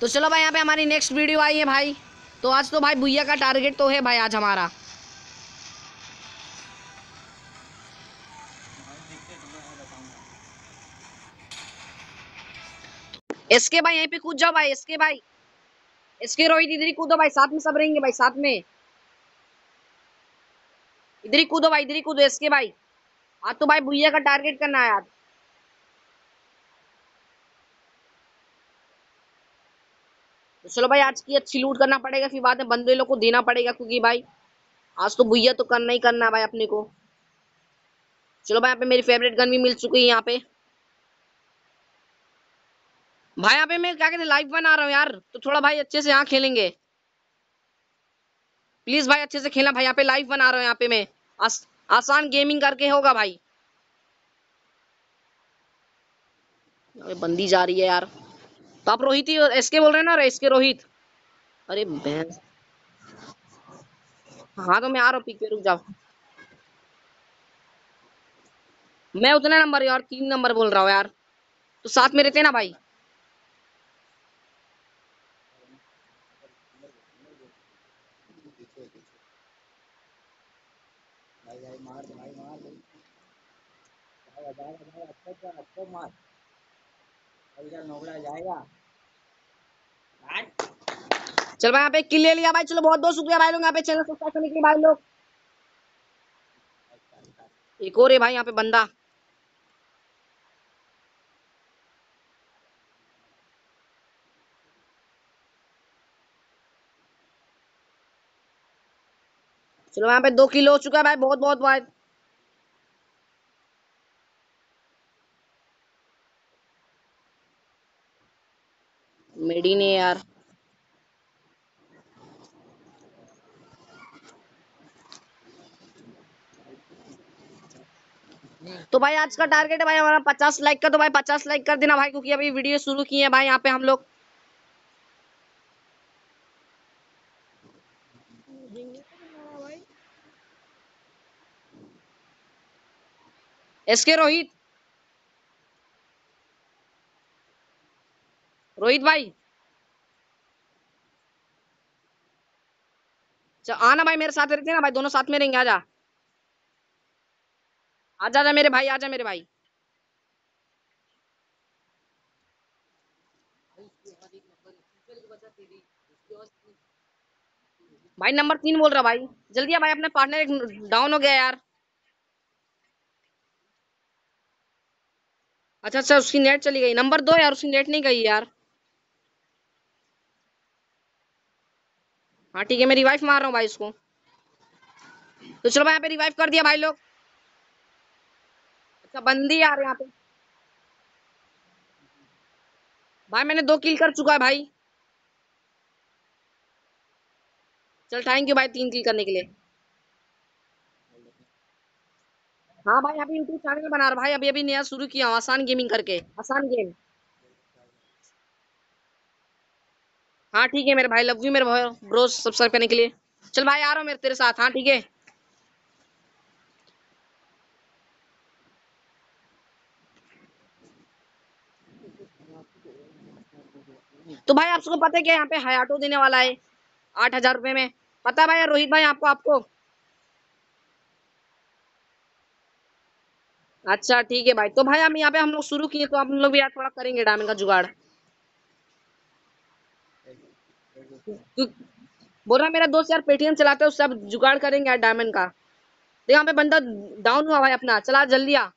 तो चलो भाई, यहाँ पे हमारी नेक्स्ट वीडियो आई है भाई। तो आज तो भाई भैया का टारगेट तो है भाई आज हमारा। इसके भाई, यहीं पे कूद जाओ भाई इसके भाई। इसके रोहित, इधर ही कूदो भाई, साथ में सब रहेंगे भाई, साथ में। इधर ही कूदो भाई, इधर ही कूदो इसके भाई। आज तो भाई भैया का टारगेट करना है आज। तो चलो भाई आज की अच्छी लूट करना पड़ेगा फिर बाद में बंदे लोग को देना पड़ेगा क्योंकि भाई आज तो भैया तो करना ही करना भाई अपने को। चलो भाई यहाँ पे मेरी फेवरेट गन भी मिल चुकी है यहाँ पे। भाई यहाँ पे मैं क्या कहते लाइव बना रहा हूँ यार तो थोड़ा भाई अच्छे से यहाँ खेलेंगे। प्लीज़ भाई अच्छे से खेलना भाई यहाँ पे लाइव बना रहा हूँ यहाँ पे मैं। आस, आसान गेमिंग करके होगा भाई। बंदी जा रही है यार। तो आप रोहित ही एसके बोल रहे हैं ना एसके रोहित अरे बहन हाँ तो मैं आ रहा हूँ रुक जाओ मैं उतने नंबर यार तीन नंबर बोल रहा हूँ यार तो साथ में रहते ना भाई भाई मार भाई मार भाई अच्छा अच्छा अच्छा मार चल भाई, यहाँ पे किल ले लिया भाई। चलो, बहुत बहुत शुक्रिया भाई लोग। यहाँ पे चैनल सब्सक्राइब करने के लिए भाई लोग। एक और है भाई, यहाँ पे बंदा। चलो, यहाँ पे दो किलो हो चुका है भाई। बहुत बहुत भाई। मेडी ने यार। तो भाई आज का टारगेट है भाई हमारा पचास लाइक का तो भाई पचास लाइक कर देना भाई, क्योंकि अभी वीडियो शुरू की है भाई, यहाँ पे हम लोग। एसके रोहित रोहित भाई। आना भाई मेरे साथ रहते ना, भाई दोनों साथ में रहेंगे, आजा। आजा आजा मेरे भाई, आजा मेरे भाई। भाई नंबर तीन बोल रहा भाई। जल्दी आ भाई, अपने पार्टनर डाउन हो गया यार। अच्छा अच्छा उसकी नेट चली गई। नंबर दो यार, उसकी नेट नहीं गई यार। हाँ ठीक है, मैं रिवाइव मार रहा हूँ भाई इसको। तो चलो भाई, यहाँ पे रिवाइव कर दिया भाई लोग। अच्छा बंदी यार यहाँ पे। भाई, मैंने दो किल कर चुका है भाई। चल थैंक यू भाई, तीन किल करने के लिए। हाँ भाई अभी यूट्यूब चैनल बना रहा भाई। अभी अभी नया शुरू किया आसान गेमिंग करके। आसान गेम हाँ ठीक है, मेरे भाई लव यू मेरे भाई ब्रो सब्सक्राइब करने के लिए। चल भाई, आ रहा हूँ मेरे तेरे साथ हाँ ठीक है। तो भाई, आप सबको पता है क्या यहाँ पे हयाटो देने वाला है? आठ हज़ार रुपए में। पता है भाई रोहित भाई, आपको आपको। अच्छा ठीक है भाई। तो भाई, हम यहाँ पे, हम लोग शुरू किए तो हम लोग भी यार थोड़ा करेंगे डायमंड का जुगाड़ क्यों- बोल रहा मेरा दोस्त यार पेटीएम चलाता है, उससे जुगाड़ करेंगे यार डायमंड का। देख यहाँ पे बंदा डाउन हुआ भाई अपना, चला जल्दी आ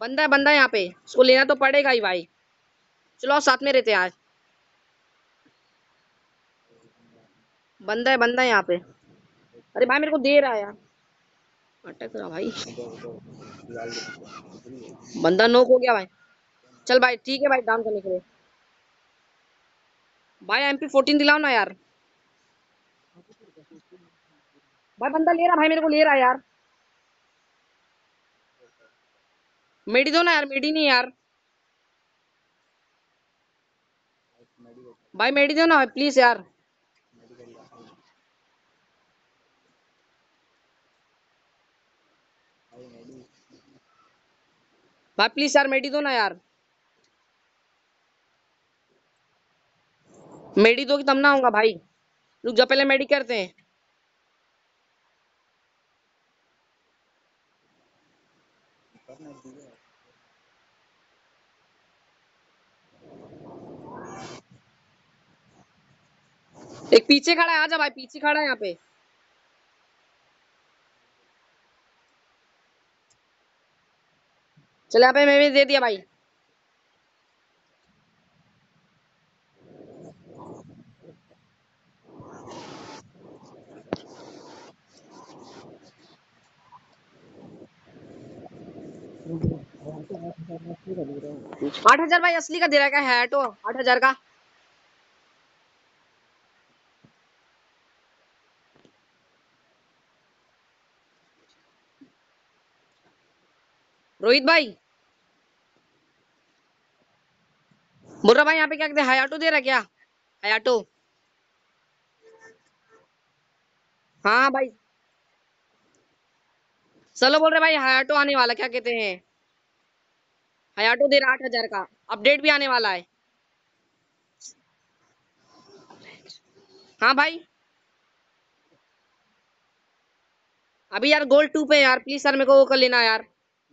बंदा है, बंदा यहाँ पे। उसको लेना तो पड़ेगा ही भाई। चलो, साथ में रहते आज। बंदा है, बंदा यहाँ पे। अरे भाई, मेरे को दे रहा है यार। अटक रहा भाई। बंदा नोक हो गया भाई। चल भाई, ठीक है भाई डाउन करने के लिए। भाई एमपी फोर्टीन दिलाओ ना यार। भाई, बंदा ले रहा, भाई, मेरे को ले रहा यार। मेडी दो ना यार, मेडी नहीं यार। भाई, मेडी दो ना प्लीज़ यार। भाई प्लीज़ यार, मेडी दो ना यार। मेडी दोगी तब ना आऊँगा भाई। रुक जा, पहले मेडी करते हैं। एक पीछे खड़ा है, आजा भाई, पीछे खड़ा है यहाँ पे। चल यहाँ पे, मैं भी दे दिया भाई। आठ हज़ार भाई, असली का दे रहा है तो आठ हज़ार का। रोहित भाई। बोल रहा भाई, यहाँ पे क्या कहते हैं? हयाटो दे रहा क्या? हयाटो हाँ भाई। चलो बोल रहे भाई हयाटो आने वाला, क्या कहते हैं? हयाटो दे रहा आठ हज़ार का। अपडेट भी आने वाला है। हाँ भाई। अभी यार गोल्ड टू पे यार। प्लीज़ सर मेरे को वो कर लेना यार।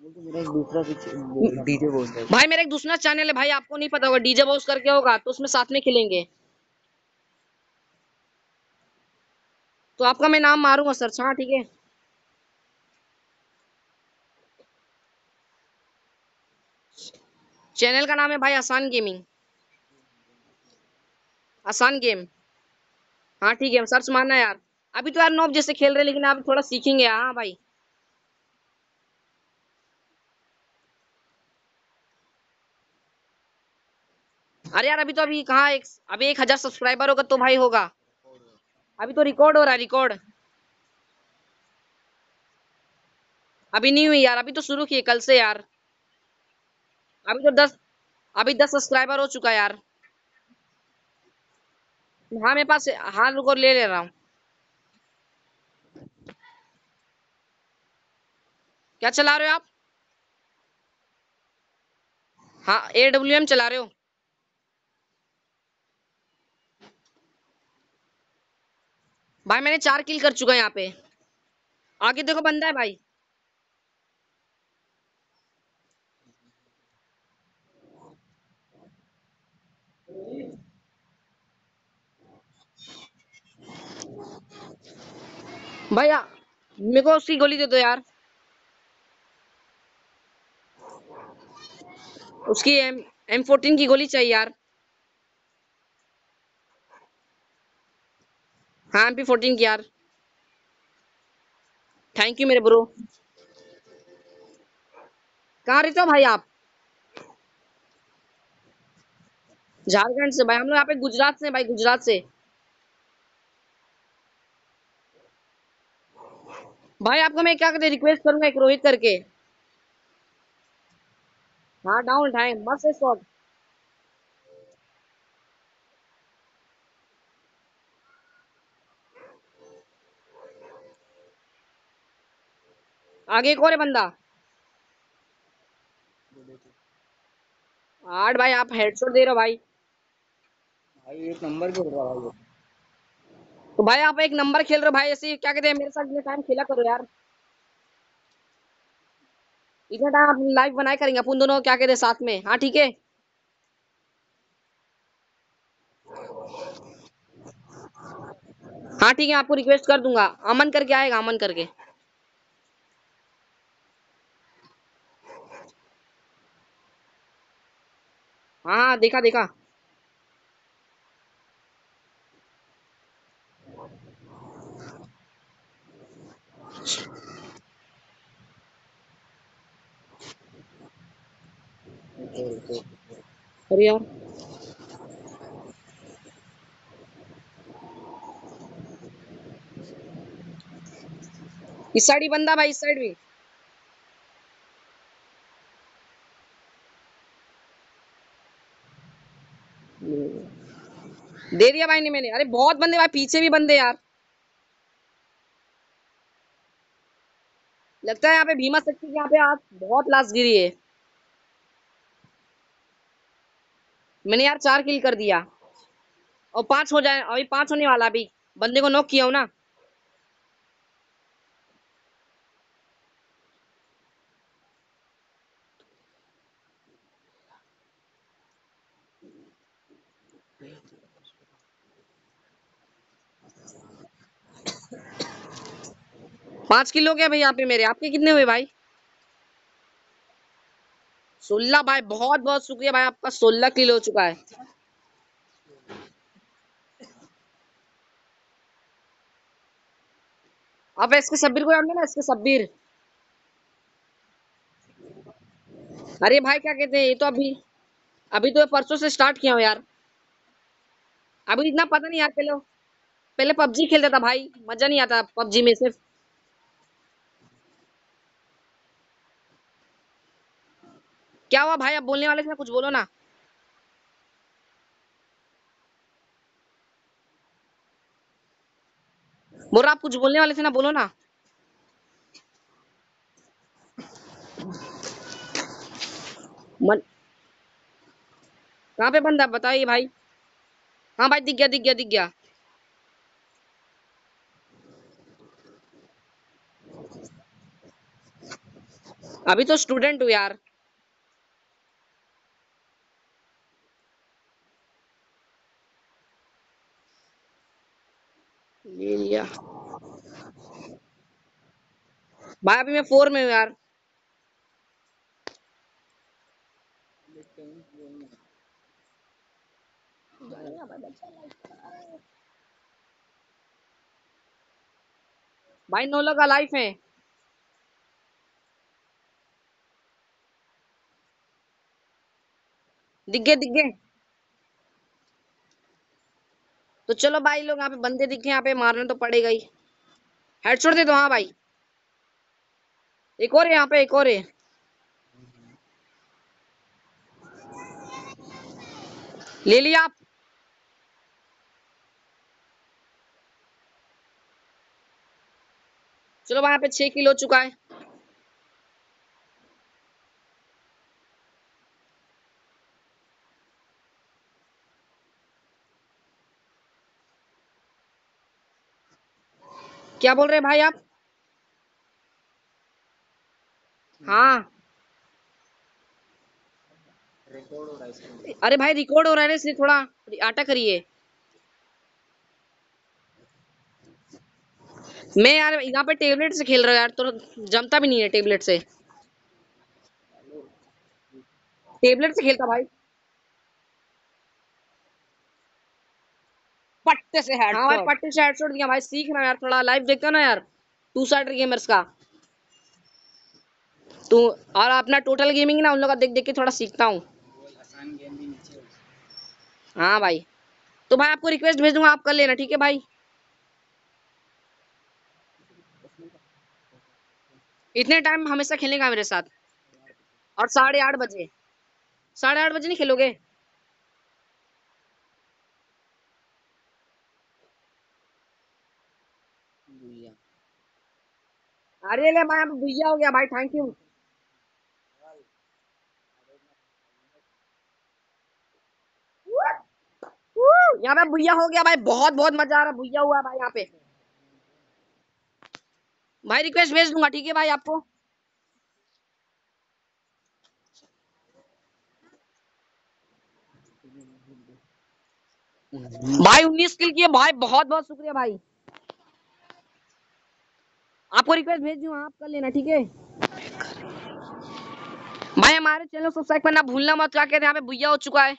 तो दूसरा डीजे बोलता भाई मेरा एक दूसरा चैनल है भाई आपको नहीं पता होगा। डीजे बॉस करके होगा तो उसमें साथ में खेलेंगे। तो आपका मैं नाम मारूँगा सर हाँ ठीक है। चैनल का नाम है भाई आसान गेमिंग आसान गेम हाँ ठीक है सर्च मारना यार। अभी तो यार नॉब जैसे खेल रहे लेकिन आप थोड़ा सीखेंगे। हाँ भाई। अरे यार, अभी तो अभी कहाँ एक, अभी एक हज़ार सब्सक्राइबर होगा तो भाई होगा। अभी तो रिकॉर्ड हो रहा है रिकॉर्ड अभी नहीं हुई यार, अभी तो शुरू किए कल से यार। अभी तो दस, अभी दस सब्सक्राइबर हो चुका यार। हाँ मेरे पास हाँ रुको ले ले रहा हूँ। क्या चला रहे हो आप? हाँ ए डब्ल्यू एम चला रहे हो। भाई, मैंने चार किल कर चुका है यहाँ पे। आगे देखो, बंदा है भाई। भैया, मेरे को उसकी गोली दे दो यार। उसकी एम एम फोर्टीन की गोली चाहिए यार। हाँ एम पी फोर्टीन की यार। थैंक यू मेरे ब्रो कहाँ रहते हो भाई आप? झारखंड से भाई, हम लोग यहाँ पे गुजरात से भाई, गुजरात से। भाई, आपको मैं क्या कहते रिक्वेस्ट करूँगा एक रोहित करके। हाँ डाउन उठाए मस्त शॉट आगे एक और है बंदा। आठ भाई, आप हेडशॉट दे रहे हो भाई। भाई, एक नंबर पे होगा भाई। तो भाई आप एक नंबर खेल रहे हो भाई, ऐसे क्या कहते हैं, मेरे साथ इतने टाइम खेला करो यार। इतना टाइम आप लाइव बनाए करेंगे, अपन दोनों क्या कहते हैं साथ में। हाँ ठीक है? हाँ ठीक है, आपको रिक्वेस्ट कर दूँगा। अमन करके आएगा, अमन करके। हाँ हाँ देखा। यार इस साइड ही बंदा भाई, इस साइड भी। दे दिया भाई ने मैंने। अरे बहुत बंदे भाई, पीछे भी बंदे यार। लगता है यहाँ पे भीमा शक्ति यहाँ पे आज बहुत लाश गिरी है। मैंने यार चार किल कर दिया। और पाँच हो जाए, अभी पाँच होने वाला अभी। बंदे को नॉक किया हूँ ना। पाँच किलो क्या भाई यहाँ पे मेरे। आपके कितने हुए भाई? सोलह भाई, बहुत बहुत शुक्रिया भाई, आपका सोलह किलो हो चुका है। आप इसके सब्बीर को जानते ना, इसके सब्बीर। अरे भाई, क्या कहते हैं, ये तो अभी अभी तो परसों से स्टार्ट किया हूँ यार। अभी इतना पता नहीं यार, पहले पहले पबजी खेलता था भाई, मज़ा नहीं आता पबजी में सिर्फ़। क्या हुआ भाई? आप बोलने वाले थे कुछ बोलो ना। बोल रहा, आप कुछ बोलने वाले थे ना बोलो ना। मन कहाँ पे बंदा? बताइए भाई। हाँ भाई, दिख गया दिख गया दिख गया। अभी तो स्टूडेंट हूँ यार। लिया भाई अभी मैं फोर में हूँ यार। भाई नो लगा लाइफ है। दिख गए दिख गए तो चलो भाई, लोग यहाँ पे बंदे दिखे, यहाँ पे मारने तो पड़ेगा ही। हेडशॉट दे दो हाँ भाई। एक और यहाँ पे, एक और है। ले लिया आप। चलो वहाँ पे छह किलो चुका है। क्या बोल रहे हैं भाई आप? हाँ। अरे भाई रिकॉर्ड हो रहा है ना, इसलिए थोड़ा आटा करिए। मैं यार यहाँ पे टेबलेट से खेल रहा हूँ यार तो जमता भी नहीं है टेबलेट से। टेबलेट से खेलता भाई। पट्टे से हेड हाँ भाई पट्टी से हेडशॉट दिया भाई सीख रहा यार थोड़ा लाइव देखता ना यार। टू साइड गेमर्स का। तो और अपना टोटल गेमिंग ना उन लोग का देख देख के थोड़ा सीखता हूँ। है। हाँ भाई। तो भाई आपको रिक्वेस्ट भेज दूँगा आप कर लेना ठीक है भाई? इतने टाइम हमेशा खेलने का मेरे साथ। और साढ़े आठ बजे। साढ़े आठ बजे नहीं खेलोगे? अरे ले भाई भैया हो गया भाई थैंक यू यहाँ पे भैया हो गया भाई, बहुत बहुत मज़ा आ रहा भैया हुआ भाई यहाँ पे। भाई रिक्वेस्ट भेज दूँगा, ठीक है भाई आपको? भाई उन्नीस किल किए, भाई बहुत बहुत शुक्रिया भाई। आपको रिक्वेस्ट भेज दू, आप कर लेना, ठीक है? भाई, हमारे चैनल सब्सक्राइब करना भूलना मत, क्या कहते हैं? यहाँ पे भैया हो चुका है।